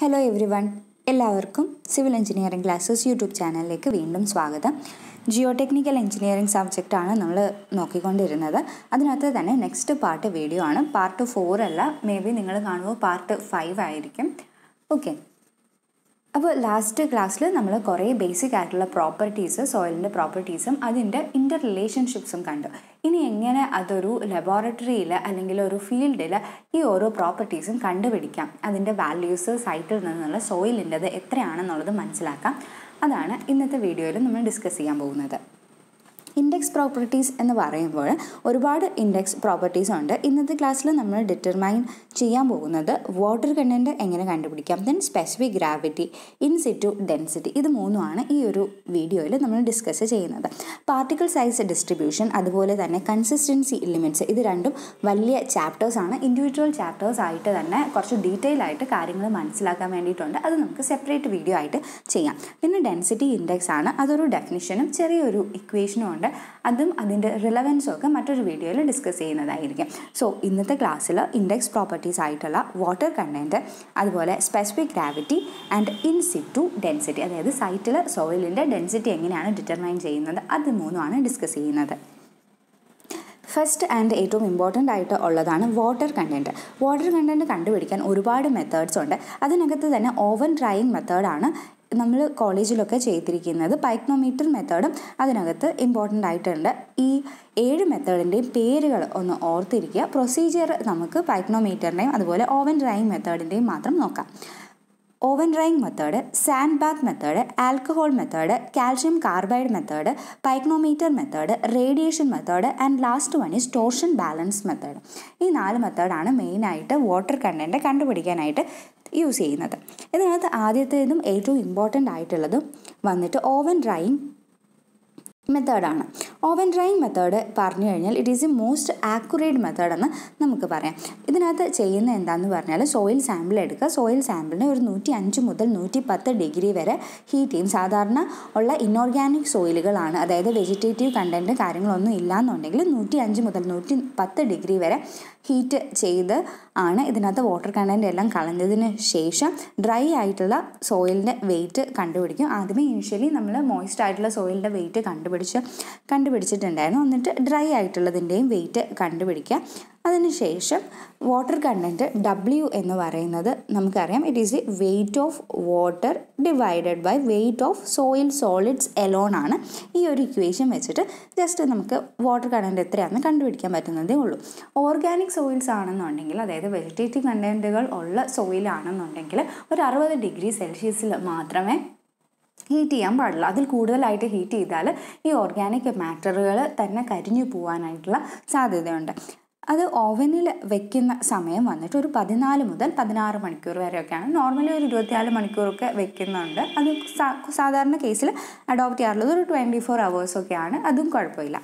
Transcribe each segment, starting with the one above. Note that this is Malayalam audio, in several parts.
ഹലോ എവ്രി വൺ എല്ലാവർക്കും സിവിൽ എഞ്ചിനീയറിംഗ് ക്ലാസ്സസ് യൂട്യൂബ് ചാനലിലേക്ക് വീണ്ടും സ്വാഗതം. ജിയോ ടെക്നിക്കൽ എഞ്ചിനീയറിംഗ് സബ്ജക്റ്റാണ് നമ്മൾ നോക്കിക്കൊണ്ടിരുന്നത്. അതിനകത്ത് തന്നെ നെക്സ്റ്റ് പാർട്ട് വീഡിയോ ആണ്. പാർട്ട് ഫോർ അല്ല. മേ ബി നിങ്ങൾ കാണുമ്പോൾ പാർട്ട് ഫൈവ് ആയിരിക്കും. ഓക്കെ അപ്പോൾ ലാസ്റ്റ് ക്ലാസ്സിൽ നമ്മൾ കുറേ ബേസിക് ആയിട്ടുള്ള പ്രോപ്പർട്ടീസ് സോയിലിന്റെ പ്രോപ്പർട്ടീസും അതിന്റെ ഇന്റർ റിലേഷൻഷിപ്സും കണ്ടു. ഇനി എങ്ങനെ അതൊരു ലബോറട്ടറിയിൽ അല്ലെങ്കിൽ ഒരു ഫീൽഡിൽ ഈ ഓരോ പ്രോപ്പർട്ടീസും കണ്ടുപിടിക്കാം? അതിന്റെ വാല്യൂസ് സൈറ്റിൽ നിന്നുള്ള സോയിലിന്റെത് എത്രയാണെന്നുള്ളത് മനസ്സിലാക്കാം. അതാണ് ഇന്നത്തെ വീഡിയോയിൽ നമ്മൾ ഡിസ്കസ് ചെയ്യാൻ പോകുന്നത്. ഇൻഡെക്സ് പ്രോപ്പർട്ടീസ് എന്ന് പറയുമ്പോൾ ഒരുപാട് ഇൻഡെക്സ് പ്രോപ്പർട്ടീസ് ഉണ്ട്. ഇന്നത്തെ ക്ലാസ്സിൽ നമ്മൾ ഡിറ്റർമൈൻ ചെയ്യാൻ പോകുന്നത് വാട്ടർ കണ്ടന്റ് എങ്ങനെ കണ്ടുപിടിക്കാം then specific gravity in situ density ഇത് മൂന്നുമാണ് ഈ ഒരു വീഡിയോയിൽ നമ്മൾ ഡിസ്കസ് ചെയ്യുന്നത്. പാർട്ടിക്കിൾ സൈസ് ഡിസ്ട്രിബ്യൂഷൻ അതുപോലെ തന്നെ കൺസിസ്റ്റൻസി ലിമിറ്റ്സ് ഇത് രണ്ടും വലിയ ചാപ്റ്റേഴ്സാണ് ഇൻഡിവിജ്വൽ ചാപ്റ്റേഴ്സ് ആയിട്ട് തന്നെ കുറച്ച് ഡീറ്റെയിൽ ആയിട്ട് കാര്യങ്ങൾ മനസ്സിലാക്കാൻ വേണ്ടിയിട്ടുണ്ട്. അത് നമുക്ക് സെപ്പറേറ്റ് വീഡിയോ ആയിട്ട് ചെയ്യാം. പിന്നെ ഡെൻസിറ്റി ഇൻഡെക്സ് ആണ്. അതൊരു ഡെഫിനിഷനും ചെറിയൊരു ഇക്വേഷനും ഉണ്ട്. അതും അതിന്റെ റിലവൻസും ഒക്കെ മറ്റൊരു വീഡിയോയിൽ ഡിസ്കസ് ചെയ്യുന്നതായിരിക്കും. സോ ഇന്നത്തെ ക്ലാസ്സിൽ ഇൻഡെക്സ് പ്രോപ്പർട്ടീസ് ആയിട്ടുള്ള വാട്ടർ കണ്ടന്റ് അതുപോലെ specific gravity and in situ density അതായത് സൈറ്റിൽ സോയിലിന്റെ ഡെൻസിറ്റി എങ്ങനെയാണ് ഡിറ്റർമൈൻ ചെയ്യുന്നത് അത് മൂന്നുമാണ് ഡിസ്കസ് ചെയ്യുന്നത്. ഫസ്റ്റ് ആൻഡ് ഏറ്റവും ഇമ്പോർട്ടന്റ് ആയിട്ട് ഉള്ളതാണ് വാട്ടർ കണ്ടന്റ് വാട്ടർ കണ്ടന്റ് കണ്ടുപിടിക്കാൻ ഒരുപാട് മെത്തേഡ്സ് ഉണ്ട്. അതിനകത്ത് തന്നെ ഓവൻ ഡ്രൈയിങ് മെത്തേഡാണ് നമ്മൾ കോളേജിലൊക്കെ ചെയ്തിരിക്കുന്നത് പൈക്നോമീറ്റർ മെത്തേഡും അതിനകത്ത് ഇമ്പോർട്ടന്റ് ആയിട്ടുണ്ട്. ഈ ഏഴ് മെത്തേഡിന്റെയും പേരുകൾ ഒന്ന് ഓർത്തിരിക്കുക. പ്രൊസീജിയർ നമുക്ക് പൈക്നോമീറ്ററിന്റെയും അതുപോലെ ഓവൻ ഡ്രൈയിങ് മെത്തേഡിന്റെയും മാത്രം നോക്കാം. Oven drying method sand bag method alcohol method calcium carbide method pycnometer method radiation method and last one is torsion balance method. ഈ നാല് മെത്തേഡാണ് മെയിനായിട്ട് വാട്ടർ കണ്ടന്റ് കണ്ടുപിടിക്കാനായിട്ട് യൂസ് ചെയ്യുന്നത്. ഇതിനകത്ത് ആദ്യത്തേതും ഏറ്റവും ഇമ്പോർട്ടന്റ് ആയിട്ടുള്ളതും വന്നിട്ട് ഓവൻ ഡ്രൈയിങ് മെത്തേഡാണ് ഓവൻ ഡ്രൈയിങ് മെത്തേഡ് പറഞ്ഞു കഴിഞ്ഞാൽ it is a most accurate method എന്ന് നമുക്ക് പറയാം. ഇതിനകത്ത് ചെയ്യുന്ന എന്താണെന്ന് പറഞ്ഞാൽ സോയിൽ സാമ്പിൾ എടുക്കുക. സോയിൽ സാമ്പിളിനെ ഒരു നൂറ്റി അഞ്ച് മുതൽ നൂറ്റി പത്ത് ഡിഗ്രി വരെ ഹീറ്റ് ചെയ്യും. സാധാരണ ഉള്ള ഇൻഓർഗാനിക് സോയിലുകളാണ് അതായത് വെജിറ്റേറ്റീവ് കണ്ടന്റ് കാര്യങ്ങളൊന്നും ഇല്ലാന്നുണ്ടെങ്കിൽ നൂറ്റി അഞ്ച് മുതൽ നൂറ്റി പത്ത് ഡിഗ്രി വരെ ഹീറ്റ് ചെയ്ത് ആണ് ഇതിനകത്ത് വാട്ടർ കണ്ടന്റ് എല്ലാം കളഞ്ഞതിന് ശേഷം ഡ്രൈ ആയിട്ടുള്ള സോയിലിന്റെ വെയിറ്റ് കണ്ടുപിടിക്കും. ആദ്യമേ ഇനിഷ്യലി നമ്മൾ മോയിസ്റ്റ് ആയിട്ടുള്ള സോയിലിന്റെ വെയിറ്റ് കണ്ടുപിടിച്ച് കണ്ടുപിടിച്ചിട്ടുണ്ടായിരുന്നു. എന്നിട്ട് ഡ്രൈ ആയിട്ടുള്ളതിന്റെയും വെയിറ്റ് കണ്ടുപിടിക്കുക. അതിനുശേഷം വാട്ടർ കണ്ടന്റ് ഡബ്ല്യു എന്ന് പറയുന്നത് നമുക്കറിയാം. It is the weight of water divided by weight of soil solids alone ആണ്. ഈ ഒരു ഇക്വേഷൻ വെച്ചിട്ട് ജസ്റ്റ് നമുക്ക് വാട്ടർ കണ്ടന്റ് എത്രയാണെന്ന് കണ്ടുപിടിക്കാൻ പറ്റുന്നതേ ഉള്ളൂ. ഓർഗാനിക് സോയിൽസ് ആണെന്നുണ്ടെങ്കിൽ അതായത് വെജിറ്റേറ്റീവ് കണ്ടന്റുകൾ ഉള്ള സോയിലാണെന്നുണ്ടെങ്കിൽ ഒരു അറുപത് ഡിഗ്രി സെൽഷ്യസിൽ മാത്രമേ ഹീറ്റ് ചെയ്യാൻ പാടില്ല അതിൽ കൂടുതലായിട്ട് ഹീറ്റ് ചെയ്താൽ ഈ ഓർഗാനിക് മാറ്ററുകൾ തന്നെ കരിഞ്ഞു പോകാനായിട്ടുള്ള സാധ്യതയുണ്ട്. അത് ഓവനിൽ വെക്കുന്ന സമയം വന്നിട്ട് ഒരു പതിനാല് മുതൽ പതിനാറ് മണിക്കൂർ വരെയൊക്കെയാണ്. നോർമലി ഒരു ഇരുപത്തിനാല് മണിക്കൂറൊക്കെ വെക്കുന്നുണ്ട്. അത് സാധാരണ കേസിൽ അഡോപ്റ്റ് ചെയ്യാറുള്ളത് ഒരു ട്വന്റി ഫോർ അവേഴ്സൊക്കെയാണ് അതും കുഴപ്പമില്ല.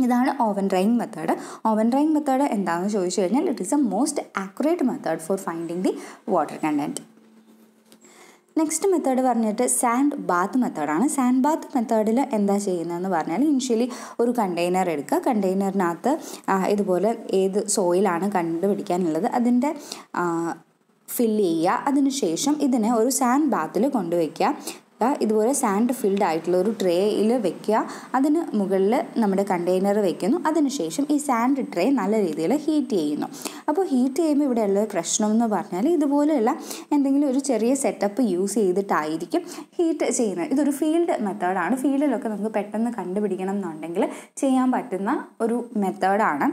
ഇതാണ് oven drying method oven drying method എന്താണെന്ന് ചോദിച്ചു കഴിഞ്ഞാൽ it is a most accurate method for finding the water content next method പറഞ്ഞിട്ട് സാൻഡ് ബാത്ത് മെത്തേഡാണ് സാൻഡ് ബാത്ത് മെത്തേഡിൽ എന്താ ചെയ്യുന്നതെന്ന് പറഞ്ഞാൽ ഇനിഷ്യലി ഒരു കണ്ടെയ്നർ എടുക്കുക. കണ്ടെയ്നറിനകത്ത് ഇതുപോലെ ഏത് സോയിലാണ് കണ്ടുപിടിക്കാനുള്ളത് അതിന്റെ ഫില്ല് ചെയ്യുക. അതിനുശേഷം ഇതിനെ ഒരു സാൻഡ് ബാത്തിൽ കൊണ്ടുവയ്ക്കുക. ഇതുപോലെ സാൻഡ് ഫിൽഡ് ആയിട്ടുള്ള ഒരു ട്രേയിൽ വെക്കുക. അതിന് മുകളിൽ നമ്മുടെ കണ്ടെയ്നർ വെക്കുന്നു. അതിനുശേഷം ഈ സാൻഡ് ട്രേ നല്ല രീതിയിൽ ഹീറ്റ് ചെയ്യുന്നു. അപ്പോൾ ഹീറ്റ് ചെയ്യുമ്പോൾ ഇവിടെ ഉള്ള പ്രശ്നം എന്ന് പറഞ്ഞാൽ ഇതുപോലെയുള്ള എന്തെങ്കിലും ഒരു ചെറിയ സെറ്റപ്പ് യൂസ് ചെയ്തിട്ടായിരിക്കും ഹീറ്റ് ചെയ്യുന്നത്. ഇതൊരു ഫീൽഡ് മെത്തേഡാണ് ഫീൽഡിലൊക്കെ നമുക്ക് പെട്ടെന്ന് കണ്ടുപിടിക്കണം എന്നുണ്ടെങ്കിൽ ചെയ്യാൻ പറ്റുന്ന ഒരു മെത്തേഡാണ്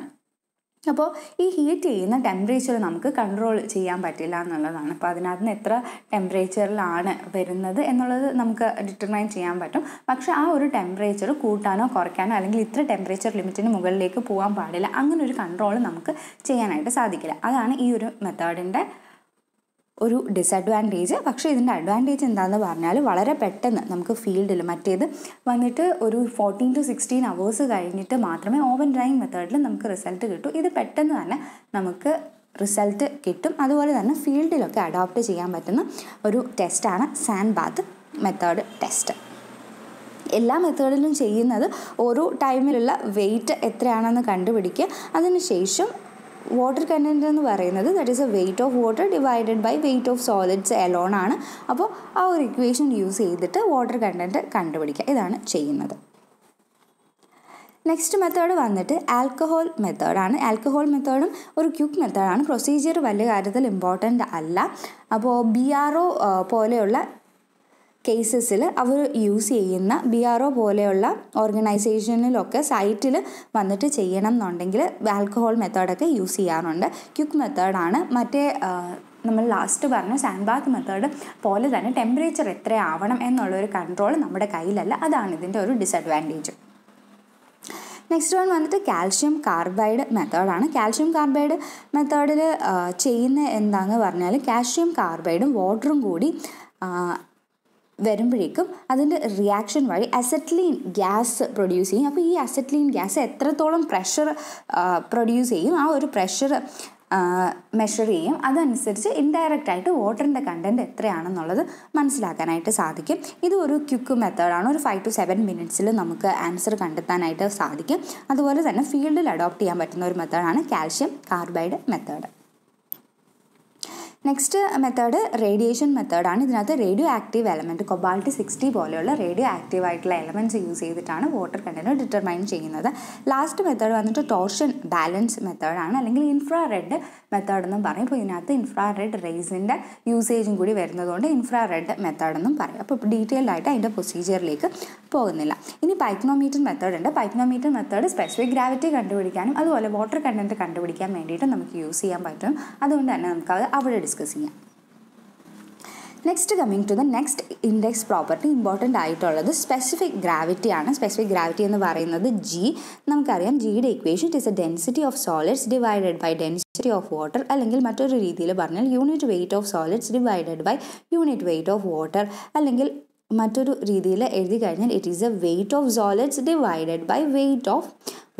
അപ്പോൾ ഈ ഹീറ്റ് ചെയ്യുന്ന ടെമ്പറേച്ചർ നമുക്ക് കൺട്രോൾ ചെയ്യാൻ പറ്റില്ല എന്നുള്ളതാണ്. അപ്പോൾ അതിനകത്ത് നിന്ന് എത്ര ടെമ്പറേച്ചറിലാണ് വരുന്നത് എന്നുള്ളത് നമുക്ക് ഡിറ്റർമൈൻ ചെയ്യാൻ പറ്റും. പക്ഷേ ആ ഒരു ടെമ്പറേച്ചർ കൂട്ടാനോ കുറയ്ക്കാനോ അല്ലെങ്കിൽ ഇത്ര ടെമ്പറേച്ചർ ലിമിറ്റിന് മുകളിലേക്ക് പോകാൻ പാടില്ല. അങ്ങനെ ഒരു കൺട്രോൾ നമുക്ക് ചെയ്യാനായിട്ട് സാധിക്കില്ല. അതാണ് ഈ ഒരു മെത്തേഡിന്റെ ഒരു ഡിസഡ്വാന്റേജ് പക്ഷേ ഇതിന്റെ അഡ്വാന്റേജ് എന്താണെന്ന് പറഞ്ഞാൽ വളരെ പെട്ടെന്ന് നമുക്ക് ഫീൽഡിൽ മറ്റേത് വന്നിട്ട് ഒരു ഫോർട്ടീൻ ടു സിക്സ്റ്റീൻ അവേഴ്സ് കഴിഞ്ഞിട്ട് മാത്രമേ ഓവൻ ഡ്രൈയിങ് മെത്തേഡിൽ നമുക്ക് റിസൾട്ട് കിട്ടൂ. ഇത് പെട്ടെന്ന് തന്നെ നമുക്ക് റിസൾട്ട് കിട്ടും. അതുപോലെ തന്നെ ഫീൽഡിലൊക്കെ അഡോപ്റ്റ് ചെയ്യാൻ പറ്റുന്ന ഒരു ടെസ്റ്റാണ് സാൻഡ് ബാത്ത് മെത്തേഡ് ടെസ്റ്റ് എല്ലാ മെത്തേഡിലും ചെയ്യുന്നത് ഓരോ ടൈമിലുള്ള വെയിറ്റ് എത്രയാണെന്ന് കണ്ടുപിടിക്കുക. അതിനുശേഷം വാട്ടർ കണ്ടന്റ് എന്ന് പറയുന്നത് that is a weight of water divided by weight of solids alone ആണ്. അപ്പോൾ ആ ഒരു ഇക്വേഷൻ യൂസ് ചെയ്തിട്ട് വാട്ടർ കണ്ടന്റ് കണ്ടുപിടിക്കുക. ഇതാണ് ചെയ്യുന്നത്. നെക്സ്റ്റ് മെത്തേഡ് വന്നിട്ട് ആൽക്കഹോൾ മെത്തേഡാണ് ആൽക്കഹോൾ മെത്തേഡും ഒരു ക്യുക്ക് മെത്തേഡാണ് പ്രൊസീജിയർ വലിയ കാര്യത്തിൽ ഇമ്പോർട്ടന്റ് അല്ല. അപ്പോൾ ബി ആർ ഒ പോലെയുള്ള കേസസിൽ അവർ യൂസ് ചെയ്യുന്ന ബി ആർ ഒ പോലെയുള്ള ഓർഗനൈസേഷനിലൊക്കെ സൈറ്റിൽ വന്നിട്ട് ചെയ്യണം എന്നുണ്ടെങ്കിൽ ആൽക്കഹോൾ മെത്തേഡൊക്കെ യൂസ് ചെയ്യാറുണ്ട്. ക്യുക്ക് മെത്തേഡാണ് മറ്റേ നമ്മൾ ലാസ്റ്റ് പറഞ്ഞ സാൻഡ് ബാഗ് മെത്തേഡ് പോലെ തന്നെ ടെമ്പറേച്ചർ എത്രയാവണം എന്നുള്ളൊരു കൺട്രോൾ നമ്മുടെ കയ്യിലല്ല. അതാണ് ഇതിന്റെ ഒരു ഡിസഡ്വാന്റേജ് നെക്സ്റ്റ് വൺ വന്നിട്ട് കാൽഷ്യം കാർബൈഡ് മെത്തേഡാണ് കാൽഷ്യം കാർബൈഡ് മെത്തേഡിൽ ചെയ്യുന്ന എന്താണെന്ന് പറഞ്ഞാൽ കാൽഷ്യം കാർബൈഡും വാട്ടറും കൂടി വരുമ്പോഴേക്കും അതിന്റെ റിയാക്ഷൻ വഴി അസറ്റ്ലീൻ ഗ്യാസ് പ്രൊഡ്യൂസ് ചെയ്യും. അപ്പോൾ ഈ അസറ്റ്ലീൻ ഗ്യാസ് എത്രത്തോളം പ്രഷർ പ്രൊഡ്യൂസ് ചെയ്യും ആ ഒരു പ്രഷർ മെഷർ ചെയ്യും അതനുസരിച്ച് ഇൻഡയറക്റ്റ് ആയിട്ട് വാട്ടറിന്റെ കണ്ടന്റ് എത്രയാണെന്നുള്ളത് മനസ്സിലാക്കാനായിട്ട് സാധിക്കും. ഇത് ഒരു ക്യുക്ക് മെത്തേഡാണ് ഒരു ഫൈവ് ടു സെവൻ മിനിറ്റ്സിൽ നമുക്ക് ആൻസർ കണ്ടെത്താനായിട്ട് സാധിക്കും. അതുപോലെ തന്നെ ഫീൽഡിൽ അഡോപ്റ്റ് ചെയ്യാൻ പറ്റുന്ന ഒരു മെത്തേഡാണ് calcium carbide method next method radiation മെത്തേഡാണ് ഇതിനകത്ത് radio active element cobalt sixty പോലെയുള്ള റേഡിയോ ആക്റ്റീവ് ആയിട്ടുള്ള എലമെന്റ്സ് യൂസ് ചെയ്തിട്ടാണ് വാട്ടർ കണ്ടന്റ് ഡിറ്റർമൈൻ ചെയ്യുന്നത്. ലാസ്റ്റ് മെത്തേഡ് വന്നിട്ട് ടോർഷൻ ബാലൻസ് മെത്തേഡാണ് അല്ലെങ്കിൽ ഇൻഫ്രാ റെഡ് മെത്തേഡ് എന്നും പറയും. അപ്പോൾ ഇതിനകത്ത് ഇൻഫ്രാ റെഡ് റേസിന്റെ യൂസേജും കൂടി വരുന്നതുകൊണ്ട് ഇൻഫ്രാ റെഡ് മെത്തേഡ് എന്നും പറയും. അപ്പോൾ ഡീറ്റെയിൽഡ് ആയിട്ട് അതിന്റെ പ്രൊസീജിയറിലേക്ക് പോകുന്നില്ല. ഇനി പൈക്നോമീറ്റർ മെത്തേഡ് ഉണ്ട്. പൈക്നോമീറ്റർ മെത്തേഡ് സ്പെസിഫിക് ഗ്രാവിറ്റി കണ്ടുപിടിക്കാനും അതുപോലെ വാട്ടർ കണ്ടന്റ് കണ്ടുപിടിക്കാൻ വേണ്ടിയിട്ട് നമുക്ക് യൂസ് ചെയ്യാൻ പറ്റും. അതുകൊണ്ട് തന്നെ നമുക്ക് അത് അവിടെ ഡിസ്കസ് ചെയ്യാം. Next coming to the next index property important ആയിട്ടുള്ളത് സ്പെസിഫിക് ഗ്രാവിറ്റി ആണ്. സ്പെസിഫിക് ഗ്രാവിറ്റി എന്ന് പറയുന്നത് ജി നമുക്കറിയാം ജിയുടെ equation it is a density of solids divided by density of water അല്ലെങ്കിൽ മറ്റൊരു രീതിയിൽ പറഞ്ഞാൽ unit weight of solids divided by unit weight of water അല്ലെങ്കിൽ മറ്റൊരു രീതിയിൽ എഴുതി കഴിഞ്ഞാൽ it is a weight of solids divided by weight of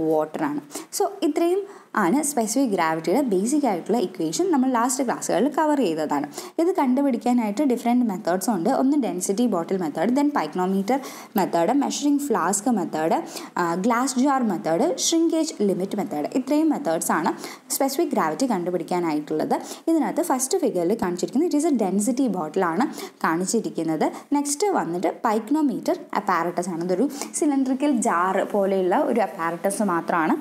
water ആണ്. സോ ഇത്രയും ആണ് സ്പെസിഫിക് ഗ്രാവിറ്റിയുടെ ബേസിക് ആയിട്ടുള്ള ഇക്വേഷൻ നമ്മൾ ലാസ്റ്റ് ക്ലാസ്സുകളിൽ കവർ ചെയ്തതാണ്. ഇത് കണ്ടുപിടിക്കാനായിട്ട് ഡിഫറെന്റ് മെത്തേഡ്സ് ഉണ്ട്. ഒന്ന് density bottle method then pycnometer method measuring flask method glass jar method shrinkage limit method ഇത്രയും മെത്തേഡ്സ് ആണ് സ്പെസിഫിക് ഗ്രാവിറ്റി കണ്ടുപിടിക്കാനായിട്ടുള്ളത്. ഇതിനകത്ത് ഫസ്റ്റ് ഫിഗറിൽ കാണിച്ചിരിക്കുന്നത് ഇറ്റ് ഈസ് എ ഡെൻസിറ്റി ബോട്ടിലാണ് കാണിച്ചിരിക്കുന്നത്. നെക്സ്റ്റ് വന്നിട്ട് പൈക്നോമീറ്റർ അപ്പാരറ്റസ് ആണ്. ഇതൊരു സിലിണ്ടറിക്കൽ ജാർ പോലെയുള്ള ഒരു അപ്പാരറ്റസ് മാത്രമാണ്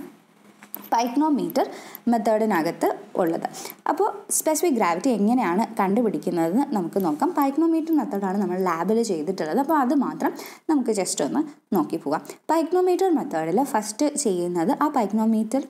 പൈക്നോമീറ്റർ മെത്തേഡിനകത്ത് ഉള്ളത്. അപ്പോൾ സ്പെസിഫിക് ഗ്രാവിറ്റി എങ്ങനെയാണ് കണ്ടുപിടിക്കുന്നത് നമുക്ക് നോക്കാം. പൈക്നോമീറ്റർ മെത്തേഡാണ് നമ്മൾ ലാബിൽ ചെയ്തിട്ടുള്ളത്. അപ്പോൾ അത് മാത്രം നമുക്ക് ജസ്റ്റ് ഒന്ന് നോക്കി പോകാം. പൈക്നോമീറ്റർ മെത്തേഡിൽ ഫസ്റ്റ് ചെയ്യുന്നത് ആ പൈക്നോമീറ്റർ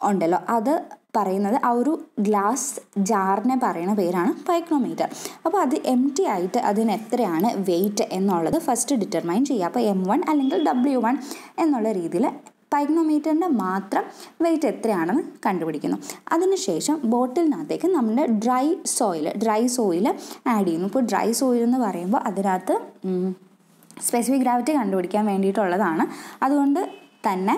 ഉണ്ടല്ലോ. അത് പറയുന്നത് ആ ഒരു ഗ്ലാസ് ജാറിനെ പറയുന്ന പേരാണ് പൈക്നോമീറ്റർ. അപ്പോൾ അത് എം ടി ആയിട്ട് അതിന് എത്രയാണ് വെയിറ്റ് എന്നുള്ളത് ഫസ്റ്റ് ഡിറ്റർമൈൻ ചെയ്യുക. അപ്പോൾ എം വൺ അല്ലെങ്കിൽ ഡബ്ല്യു വൺ എന്നുള്ള രീതിയിൽ പൈഗ്നോമീറ്ററിന്റെ മാത്രം വെയിറ്റ് എത്രയാണെന്ന് കണ്ടുപിടിക്കുന്നു. അതിനുശേഷം ബോട്ടിലിനകത്തേക്ക് നമ്മുടെ dry soil dry soil add ചെയ്യുന്നു. ഇപ്പോൾ ഡ്രൈ സോയിൽ എന്ന് പറയുമ്പോൾ അതിനകത്ത് സ്പെസിഫിക് ഗ്രാവിറ്റി കണ്ടുപിടിക്കാൻ വേണ്ടിയിട്ടുള്ളതാണ്. അതുകൊണ്ട് തന്നെ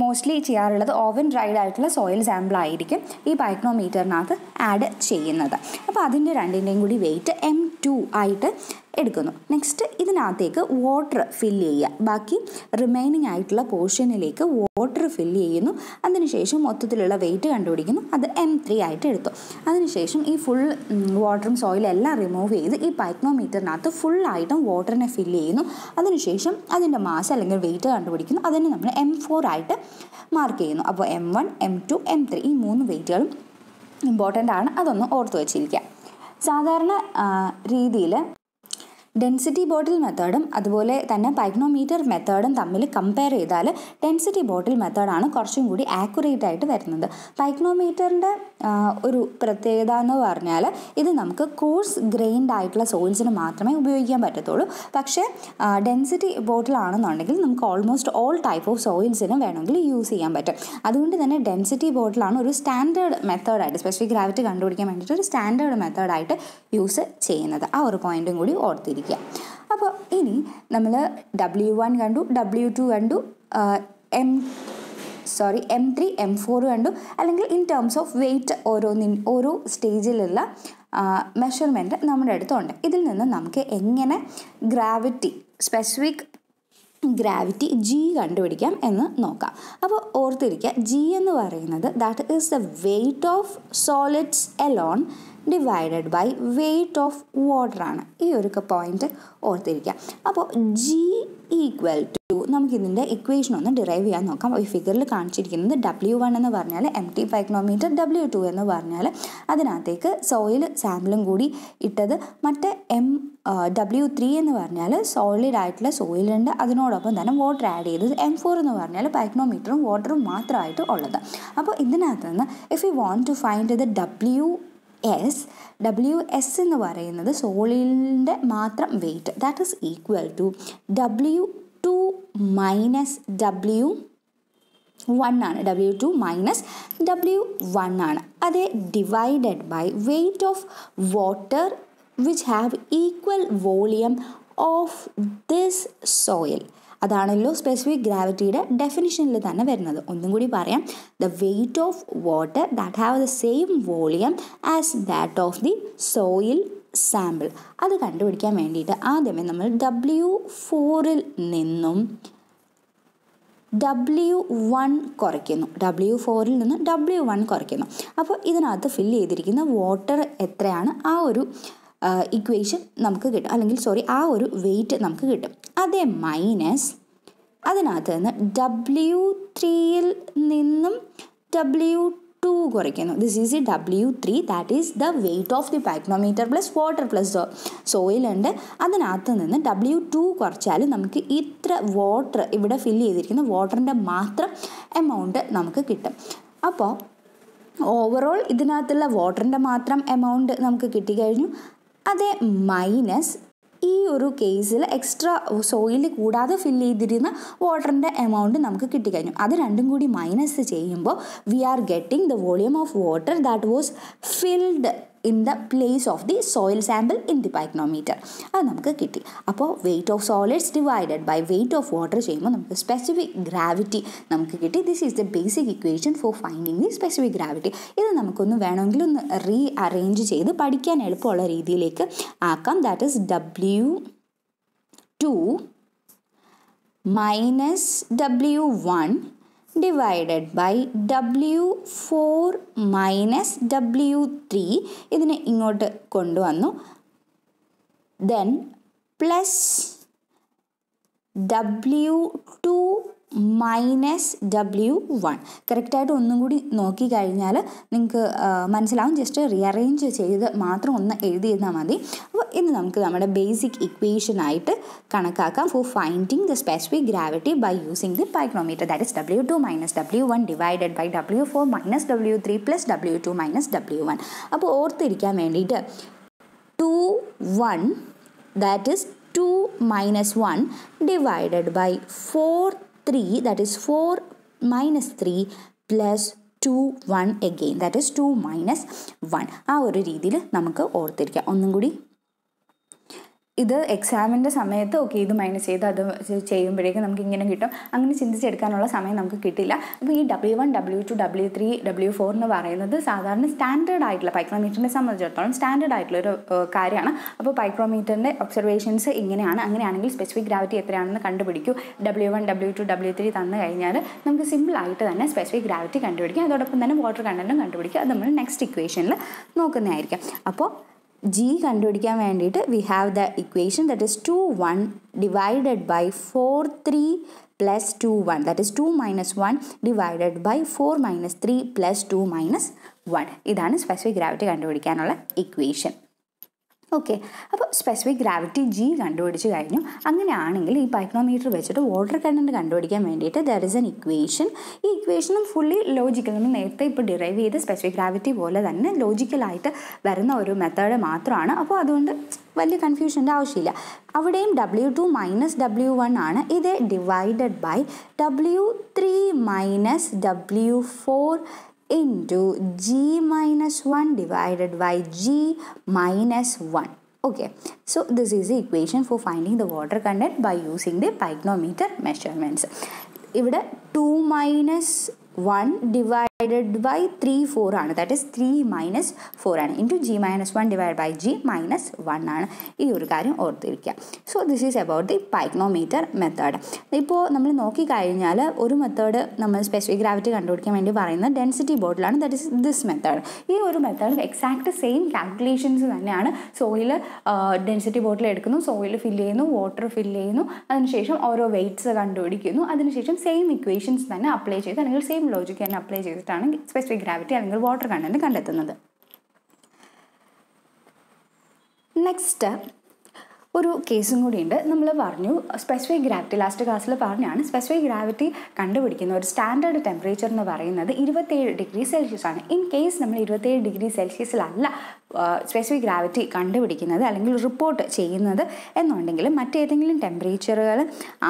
മോസ്റ്റ്ലി ചെയ്യാറുള്ളത് ഓവൻ ഡ്രൈഡ് ആയിട്ടുള്ള സോയിൽ സാമ്പിൾ ആയിരിക്കും ഈ പൈക്നോമീറ്ററിനകത്ത് ആഡ് ചെയ്യുന്നത്. അപ്പോൾ അതിന്റെ രണ്ടിന്റെയും കൂടി വെയിറ്റ് എം ടു ആയിട്ട് എടുക്കുന്നു. നെക്സ്റ്റ് ഇതിനകത്തേക്ക് വാട്ടർ ഫില്ല് ചെയ്യുക. ബാക്കി റിമൈനിങ് ആയിട്ടുള്ള പോർഷനിലേക്ക് വാട്ടർ ഫില്ല് ചെയ്യുന്നു. അതിനുശേഷം മൊത്തത്തിലുള്ള വെയിറ്റ് കണ്ടുപിടിക്കുന്നു. അത് എം ത്രീ ആയിട്ട് എടുത്തു. അതിനുശേഷം ഈ ഫുൾ വാട്ടറും സോയിലും എല്ലാം റിമൂവ് ചെയ്ത് ഈ പൈക്നോമീറ്ററിനകത്ത് ഫുള്ളായിട്ടും വാട്ടറിനെ ഫില്ല് ചെയ്യുന്നു. അതിനുശേഷം അതിന്റെ മാസ് അല്ലെങ്കിൽ വെയിറ്റ് കണ്ടുപിടിക്കുന്നു. അതിന് നമ്മൾ എം ഫോർ ആയിട്ട് മാർക്ക് ചെയ്യുന്നു. അപ്പോൾ M one M two M three ഈ മൂന്ന് വെയിറ്റുകളും ഇമ്പോർട്ടന്റ് ആണ്. അതൊന്ന് ഓർത്ത് വെച്ചിരിക്കുക. സാധാരണ രീതിയിൽ ഡെൻസിറ്റി ബോട്ടിൽ മെത്തേഡും അതുപോലെ തന്നെ പൈഗ്നോമീറ്റർ മെത്തേഡും തമ്മിൽ കമ്പയർ ചെയ്താൽ ഡെൻസിറ്റി ബോട്ടിൽ മെത്തേഡാണ് കുറച്ചും കൂടി ആക്യുറേറ്റ് ആയിട്ട് വരുന്നത്. പൈഗ്നോമീറ്ററിന്റെ ഒരു പ്രത്യേകത എന്ന് പറഞ്ഞാൽ ഇത് നമുക്ക് കോഴ്സ് ഗ്രെയിൻഡ് ആയിട്ടുള്ള സോയിൽസിന് മാത്രമേ ഉപയോഗിക്കാൻ പറ്റത്തുള്ളൂ. പക്ഷേ ഡെൻസിറ്റി ബോട്ടിലാണെന്നുണ്ടെങ്കിൽ നമുക്ക് ഓൾമോസ്റ്റ് ഓൾ ടൈപ്പ് ഓഫ് സോയിൽസിന് വേണമെങ്കിൽ യൂസ് ചെയ്യാൻ പറ്റും. അതുകൊണ്ട് തന്നെ ഡെൻസിറ്റി ബോട്ടിലാണ് ഒരു സ്റ്റാൻഡേർഡ് മെത്തേഡായിട്ട് സ്പെസിഫിക് ഗ്രാവിറ്റി കണ്ടുപിടിക്കാൻ വേണ്ടിയിട്ട് ഒരു സ്റ്റാൻഡേർഡ് മെത്തേഡായിട്ട് യൂസ് ചെയ്യുന്നത്. ആ ഒരു പോയിന്റും കൂടി ഓർത്തിരിക്കുക അപ്പോൾ ഇനി നമ്മൾ ഡബ്ല്യു വൺ കണ്ടു ഡബ്ല്യു ടു കണ്ടു M sorry M three M four കണ്ടു. അല്ലെങ്കിൽ ഇൻ ടേംസ് ഓഫ് വെയിറ്റ് ഓരോന്നിൻ ഓരോ സ്റ്റേജിലുള്ള മെഷർമെന്റ് നമ്മുടെ അടുത്തുണ്ട്. ഇതിൽ നിന്ന് നമുക്ക് എങ്ങനെ ഗ്രാവിറ്റി സ്പെസിഫിക് ഗ്രാവിറ്റി ജി കണ്ടുപിടിക്കാം എന്ന് നോക്കാം. അപ്പോൾ ഓർത്തിരിക്കുക ജി എന്ന് പറയുന്നത് that is the weight of solids alone divided by weight of water ആണ്. ഈ ഒരു പോയിന്റ് ഓർത്തിരിക്കുക. അപ്പോൾ ജി ഈക്വൽ ടു നമുക്കിതിന്റെ ഇക്വേഷൻ ഒന്ന് ഡിറൈവ് ചെയ്യാൻ നോക്കാം. ഈ ഫിഗറിൽ കാണിച്ചിരിക്കുന്നത് ഡബ്ല്യു വൺ എന്ന് പറഞ്ഞാൽ M T pycnometer W two എന്ന് പറഞ്ഞാൽ അതിനകത്തേക്ക് സോയിൽ സാമ്പിളും കൂടി ഇട്ടത് മറ്റേ എം ഡബ്ല്യു ത്രീ എന്ന് പറഞ്ഞാൽ സോളിഡ് ആയിട്ടുള്ള സോയിലുണ്ട് അതിനോടൊപ്പം തന്നെ വാട്ടർ ആഡ് ചെയ്തത് എം ഫോർ എന്ന് പറഞ്ഞാൽ പൈക്നോമീറ്ററും വാട്ടറും മാത്രമായിട്ട് ഉള്ളത്. അപ്പോൾ ഇതിനകത്ത് നിന്ന് if you want to find the W S W S എന്ന് പറയുന്നത് സോളിലിന്റെ മാത്രം weight that is equal to W two minus W one ആണ്. W two minus W one ആണ്. അത് divided by weight of water which have equal volume of this soil അതാണല്ലോ സ്പെസിഫിക് ഗ്രാവിറ്റിയുടെ ഡെഫിനിഷനിൽ തന്നെ വരുന്നത്. ഒന്നും കൂടി പറയാം. The weight of water that have the same volume as that of the soil sample അത് കണ്ടുപിടിക്കാൻ വേണ്ടിയിട്ട് ആദ്യമേ നമ്മൾ ഡബ്ല്യു ഫോറിൽ നിന്നും ഡബ്ല്യു വൺ കുറയ്ക്കുന്നു. ഡബ്ല്യു ഫോറിൽ നിന്ന് ഡബ്ല്യു വൺ കുറയ്ക്കുന്നു. അപ്പോൾ ഇതിനകത്ത് ഫില്ല് ചെയ്തിരിക്കുന്ന വാട്ടർ എത്രയാണ്? ആ ഒരു ഇക്വേഷൻ നമുക്ക് കിട്ടും. അല്ലെങ്കിൽ സോറി ആ ഒരു വെയിറ്റ് നമുക്ക് കിട്ടും. അതേ മൈനസ് അതിനകത്ത് നിന്ന് ഡബ്ല്യു ത്രീയിൽ നിന്നും ഡബ്ല്യു ടു കുറയ്ക്കുന്നു. This is W three that is the weight of the pycnometer plus water plus soil ഉണ്ട്. അതിനകത്ത് നിന്ന് ഡബ്ല്യു ടു കുറച്ചാൽ നമുക്ക് ഇത്ര വാട്ടർ ഇവിടെ ഫില്ല് ചെയ്തിരിക്കുന്ന വാട്ടറിന്റെ മാത്രം എമൗണ്ട് നമുക്ക് കിട്ടും. അപ്പോൾ ഓവറോൾ ഇതിനകത്തുള്ള വാട്ടറിന്റെ മാത്രം എമൗണ്ട് നമുക്ക് കിട്ടിക്കഴിഞ്ഞു അതേ മൈനസ് ഈ ഒരു കേസിൽ എക്സ്ട്രാ സോയിൽ കൂടാതെ ഫില്ല് ചെയ്തിരുന്ന വാട്ടറിന്റെ എമൗണ്ട് നമുക്ക് കിട്ടിക്കഴിഞ്ഞു. അത് രണ്ടും കൂടി മൈനസ് ചെയ്യുമ്പോൾ we are getting the volume of water that was filled in the place of the soil sample in the pycnometer അത് നമുക്ക് കിട്ടി. അപ്പോൾ weight of solids divided by weight of water ചെയ്യുമ്പോൾ നമുക്ക് സ്പെസിഫിക് ഗ്രാവിറ്റി നമുക്ക് കിട്ടി. This is the basic equation for finding the specific gravity ഇത് നമുക്കൊന്ന് വേണമെങ്കിൽ ഒന്ന് റീ അറേഞ്ച് ചെയ്ത് പഠിക്കാൻ എളുപ്പമുള്ള രീതിയിലേക്ക് ആക്കാം. That is W two minus W one divided by W four minus W three ഇതിനെ ഇങ്ങോട്ട് കൊണ്ടുവന്നു. Then plus W two minus W one. കറക്റ്റായിട്ട് ഒന്നും കൂടി നോക്കിക്കഴിഞ്ഞാൽ നിങ്ങൾക്ക് മനസ്സിലാവും. ജസ്റ്റ് റീഅറേഞ്ച് ചെയ്ത് മാത്രം ഒന്ന് എഴുതി തന്നാൽ മതി. അപ്പോൾ ഇന്ന് നമുക്ക് നമ്മുടെ ബേസിക് ഇക്വേഷനായിട്ട് കണക്കാക്കാം. For finding the specific gravity by using the pycnometer that is W two minus W one divided by W four minus W three plus W two minus W one അപ്പോൾ ഓർത്തിരിക്കാൻ വേണ്ടിയിട്ട് two one that is two minus one divided by four three that is four minus three plus two one again that is two minus one ആ ഒരു രീതിയിൽ നമുക്ക് ഓർത്തിരിക്കാം. ഒന്നും കൂടി ഇത് എക്സാമിന്റെ സമയത്ത് ഓക്കെ ഇത് മൈനസ് ചെയ്ത് അത് ചെയ്യുമ്പോഴേക്കും നമുക്ക് ഇങ്ങനെ കിട്ടും. അങ്ങനെ ചിന്തിച്ചെടുക്കാനുള്ള സമയം നമുക്ക് കിട്ടില്ല. അപ്പോൾ ഈ W one W two W three W four എന്ന് പറയുന്നത് സാധാരണ സ്റ്റാൻഡേർഡ് ആയിട്ടുള്ള പൈക്രോമീറ്ററിനെ സംബന്ധിച്ചിടത്തോളം സ്റ്റാൻഡേർഡ് ആയിട്ടുള്ള ഒരു കാര്യമാണ്. അപ്പോൾ പൈക്രോമീറ്ററിന്റെ ഒബ്സർവേഷൻസ് ഇങ്ങനെയാണ്. അങ്ങനെയാണെങ്കിൽ സ്പെസിഫിക് ഗ്രാവിറ്റി എത്രയാണെന്ന് കണ്ടുപിടിക്കൂ. W one W two W three തന്നു കഴിഞ്ഞാൽ നമുക്ക് സിമ്പിളായിട്ട് തന്നെ സ്പെസിഫിക് ഗ്രാവിറ്റി കണ്ടുപിടിക്കാം. അതോടൊപ്പം തന്നെ വാട്ടർ കണ്ടന്റും കണ്ടുപിടിക്കുക അത് നമ്മൾ നെക്സ്റ്റ് ഇക്വേഷനിൽ നോക്കുന്നതായിരിക്കും. അപ്പോൾ ജി കണ്ടുപിടിക്കാൻ വേണ്ടിയിട്ട് we have the equation that is two one divided by four three plus two one that is two minus one divided by four minus three plus two minus one ഇതാണ് സ്പെസിഫിക് ഗ്രാവിറ്റി കണ്ടുപിടിക്കാനുള്ള ഇക്വേഷൻ ഓക്കെ അപ്പോൾ സ്പെസിഫിക് ഗ്രാവിറ്റി ജി കണ്ടുപിടിച്ച് കഴിഞ്ഞു. അങ്ങനെയാണെങ്കിൽ ഈ പൈക്നോമീറ്റർ വെച്ചിട്ട് വാട്ടർ കണ്ടന്റ് കണ്ടുപിടിക്കാൻ വേണ്ടിയിട്ട് ദർ ഇസ് എൻ ഇക്വേഷൻ ഈ ഇക്വേഷനും ഫുള്ളി ലോജിക്കൽ നമ്മൾ നേരത്തെ ഇപ്പോൾ ഡിറൈവ് ചെയ്ത് സ്പെസിഫിക് ഗ്രാവിറ്റി പോലെ തന്നെ ലോജിക്കലായിട്ട് വരുന്ന ഒരു മെത്തേഡ് മാത്രമാണ്. അപ്പോൾ അതുകൊണ്ട് വലിയ കൺഫ്യൂഷന്റെ ആവശ്യമില്ല. അവിടെയും W two minus W one ആണ്. ഇത് divided by W three minus W four into g minus 1 divided by g minus 1 okay so this is the equation for finding the water content by using the pycnometer measurements ഇവിടെ two minus one divide divided by three four ആണ്. That is three minus four ആണ്. Into G minus one divide by G minus one ആണ്. ഈ ഒരു കാര്യം ഓർത്തിരിക്കുക. So this is about the pycnometer method ഇപ്പോൾ നമ്മൾ നോക്കിക്കഴിഞ്ഞാൽ ഒരു മെത്തേഡ് നമ്മൾ സ്പെസിഫിക് ഗ്രാവിറ്റി കണ്ടുപിടിക്കാൻ വേണ്ടി പറയുന്നത് ഡെൻസിറ്റി ബോട്ടിലാണ് ദാറ്റ് ഇസ് ദിസ് മെത്തേഡ് ഈ ഒരു മെത്തേഡ് എക്സാക്ട് സെയിം കാൽക്കുലേഷൻസ് തന്നെയാണ് സോയിൽ ഡെൻസിറ്റി ബോട്ടിൽ എടുക്കുന്നു സോയിൽ ഫില്ല് ചെയ്യുന്നു വാട്ടർ ഫില്ല് ചെയ്യുന്നു. അതിനുശേഷം ഓരോ വെയ്റ്റ്സ് കണ്ടുപിടിക്കുന്നു. അതിനുശേഷം സെയിം ഇക്വേഷൻസ് തന്നെ അപ്ലൈ ചെയ്ത് അല്ലെങ്കിൽ സെയിം ലോജിക്ക് തന്നെ അപ്ലൈ ചെയ്തിട്ടാണ് സ്പെസിഫിക് ഗ്രാവിറ്റി അല്ലെങ്കിൽ വാട്ടർ കണ്ടന്റ് കണ്ടെത്തുന്നത്. നെക്സ്റ്റ് ഒരു കേസും കൂടിയുണ്ട്. നമ്മൾ പറഞ്ഞു സ്പെസിഫിക് ഗ്രാവിറ്റി ലാസ്റ്റ് ക്ലാസ്സിൽ പറഞ്ഞാണ് സ്പെസിഫിക് ഗ്രാവിറ്റി കണ്ടുപിടിക്കുന്ന ഒരു സ്റ്റാൻഡേർഡ് ടെമ്പറേച്ചർ എന്ന് പറയുന്നത് ഇരുപത്തേഴ് ഡിഗ്രി സെൽഷ്യസ് ആണ്. ഇൻ കേസ് നമ്മൾ ഇരുപത്തേഴ് ഡിഗ്രി സെൽഷ്യസിലല്ല സ്പെസിഫിക് ഗ്രാവിറ്റി കണ്ടുപിടിക്കുന്നത് അല്ലെങ്കിൽ റിപ്പോർട്ട് ചെയ്യുന്നത് എന്നുണ്ടെങ്കിൽ മറ്റേതെങ്കിലും ടെമ്പറേച്ചറുകൾ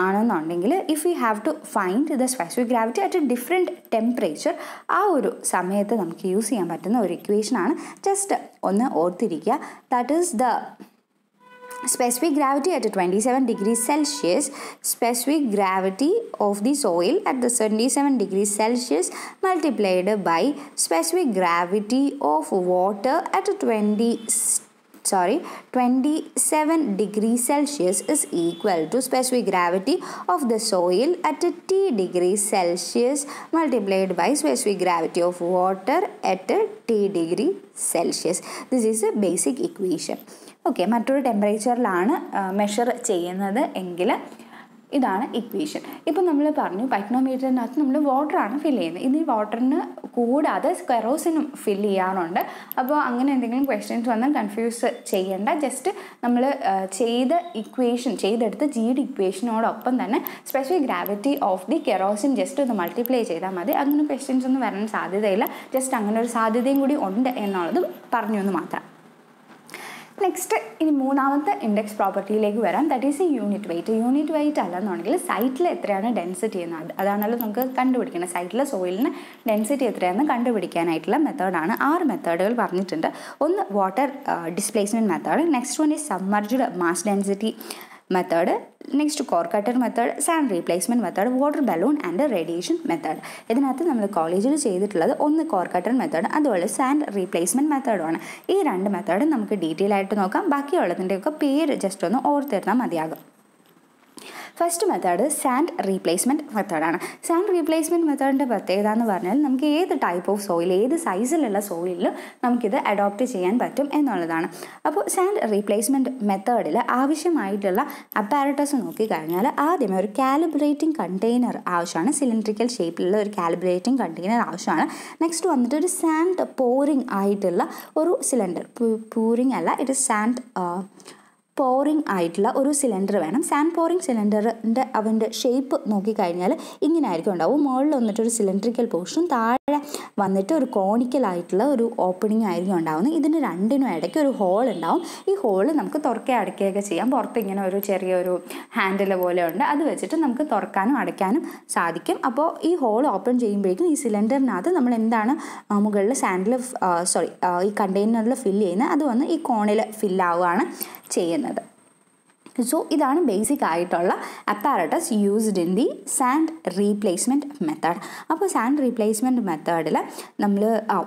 ആണെന്നുണ്ടെങ്കിൽ if you have to find the specific gravity at a different temperature ആ ഒരു സമയത്ത് നമുക്ക് യൂസ് ചെയ്യാൻ പറ്റുന്ന ഒരു ഇക്വേഷനാണ് ജസ്റ്റ് ഒന്ന് ഓർത്തിരിക്കുക. That is the specific gravity at 27 degrees celsius. Specific gravity of the soil at the 77 degrees celsius multiplied by specific gravity of water at 20 sorry 27 degrees celsius is equal to specific gravity of the soil at t degrees celsius multiplied by specific gravity of water at t degree celsius. This is a basic equation okay മറ്റൊരു ടെമ്പറേച്ചറിലാണ് മെഷർ ചെയ്യുന്നത് എങ്കിൽ ഇതാണ് ഇക്വേഷൻ ഇപ്പം നമ്മൾ പറഞ്ഞു പൈക്നോമീറ്ററിനകത്ത് നമ്മൾ വാട്ടറാണ് ഫില്ല് ചെയ്യുന്നത്. ഇനി വാട്ടറിന് കൂടാതെ കെറോസിനും ഫില്ല് ചെയ്യാറുണ്ട്. അപ്പോൾ അങ്ങനെ എന്തെങ്കിലും ക്വസ്റ്റ്യൻസ് വന്നാൽ കൺഫ്യൂസ് ചെയ്യേണ്ട. ജസ്റ്റ് നമ്മൾ ചെയ്ത ഇക്വേഷൻ ചെയ്തെടുത്ത ജിയുടെ ഇക്വേഷനോടൊപ്പം തന്നെ special gravity of the kerosene just ഒന്ന് മൾട്ടിപ്ലൈ ചെയ്താൽ മതി. അങ്ങനെ ക്വസ്റ്റ്യൻസ് ഒന്നും വരാൻ സാധ്യതയില്ല. ജസ്റ്റ് അങ്ങനെ ഒരു സാധ്യതയും കൂടി ഉണ്ട് എന്നുള്ളത് പറഞ്ഞു എന്ന് മാത്രം. നെക്സ്റ്റ് ഇനി മൂന്നാമത്തെ ഇൻഡെക്സ് പ്രോപ്പർട്ടിയിലേക്ക് വരാം. That is a unit weight unit weight അല്ലെന്നുണ്ടെങ്കിൽ സൈറ്റിൽ എത്രയാണ് ഡെൻസിറ്റി എന്ന് അതാണല്ലോ നമുക്ക് കണ്ടുപിടിക്കണം സൈറ്റിലെ സോയിലിന് ഡെൻസിറ്റി എത്രയാണെന്ന് കണ്ടുപിടിക്കാനായിട്ടുള്ള മെത്തേഡാണ് ആറ് മെത്തേഡുകൾ പറഞ്ഞിട്ടുണ്ട്. ഒന്ന് water displacement method next one is submerged mass density method next core cutter method sand replacement method water balloon and radiation method ഇതിനകത്ത് നമ്മൾ കോളേജിൽ ചെയ്തിട്ടുള്ളത് ഒന്ന് കോർ കട്ടർ മെത്തേഡ് അതുപോലെ സാൻഡ് റീപ്ലേസ്മെന്റ് മെത്തേഡുമാണ് ഈ രണ്ട് മെത്തേഡും നമുക്ക് ഡീറ്റെയിൽ ആയിട്ട് നോക്കാം. ബാക്കിയുള്ളതിന്റെയൊക്കെ പേര് ജസ്റ്റ് ഒന്ന് ഓർത്തിരുന്നാൽ മതിയാകും. ഫസ്റ്റ് മെത്തേഡ് സാൻഡ് റീപ്ലേസ്മെന്റ് മെത്തേഡാണ് സാൻഡ് റീപ്ലേസ്മെന്റ് മെത്തേഡിന്റെ പ്രത്യേകത എന്ന് പറഞ്ഞാൽ നമുക്ക് ഏത് ടൈപ്പ് ഓഫ് സോയിൽ ഏത് സൈസിലുള്ള സോയിൽ നമുക്കിത് അഡോപ്റ്റ് ചെയ്യാൻ പറ്റും എന്നുള്ളതാണ്. അപ്പോൾ സാൻഡ് റീപ്ലേസ്മെന്റ് മെത്തേഡിൽ ആവശ്യമായിട്ടുള്ള അപ്പാരറ്റസ് നോക്കിക്കഴിഞ്ഞാൽ ആദ്യമേ ഒരു കാലിബ്രേറ്റിംഗ് കണ്ടെയ്നർ ആവശ്യമാണ്. സിലിണ്ട്രിക്കൽ ഷേപ്പിലുള്ള ഒരു കാലിബ്രേറ്റിംഗ് കണ്ടെയ്നർ ആവശ്യമാണ്. നെക്സ്റ്റ് വന്നിട്ട് ഒരു സാൻഡ് പോറിംഗ് ആയിട്ടുള്ള ഒരു സിലിണ്ടർ പൂരിംഗ് അല്ല ഇറ്റ് സാൻഡ് പോറിംഗ് ആയിട്ടുള്ള ഒരു സിലിണ്ടർ വേണം. സാൻഡ് പോറിങ് സിലിണ്ടറിന്റെ അവന്റെ ഷേപ്പ് നോക്കിക്കഴിഞ്ഞാൽ ഇങ്ങനെ ആയിരിക്കും ഉണ്ടാവും. മുകളിൽ വന്നിട്ട് ഒരു സിലിണ്ടറിക്കൽ പോർഷൻ താഴെ വന്നിട്ട് ഒരു കോണിക്കൽ ആയിട്ടുള്ള ഒരു ഓപ്പണിംഗ് ആയിരിക്കും ഉണ്ടാവുന്നത്. ഇതിന് രണ്ടിനും ഇടയ്ക്ക് ഒരു ഹോൾ ഉണ്ടാവും. ഈ ഹോൾ നമുക്ക് തുറക്കുക അടയ്ക്കുകയൊക്കെ ചെയ്യാം. പുറത്ത് ഇങ്ങനെ ഒരു ചെറിയൊരു ഹാൻഡിൽ പോലെ ഉണ്ട്. അത് വെച്ചിട്ട് നമുക്ക് തുറക്കാനും അടയ്ക്കാനും സാധിക്കും. അപ്പോൾ ഈ ഹോൾ ഓപ്പൺ ചെയ്യുമ്പോഴേക്കും ഈ സിലിണ്ടറിനകത്ത് നമ്മൾ എന്താണ് മുകളിൽ സാൻഡിൽ സോറി ഈ കണ്ടെയ്നറിൽ ഫില്ല് ചെയ്യുന്നത്. അത് വന്ന് ഈ കോണിൽ ഫില്ലാവുകയാണ് ചെയ്യുന്നത്. സോ ഇതാണ് ബേസിക് ആയിട്ടുള്ള apparatus used in the sand replacement method അപ്പോൾ സാൻഡ് റീപ്ലേസ്മെന്റ് മെത്തേഡിൽ നമ്മൾ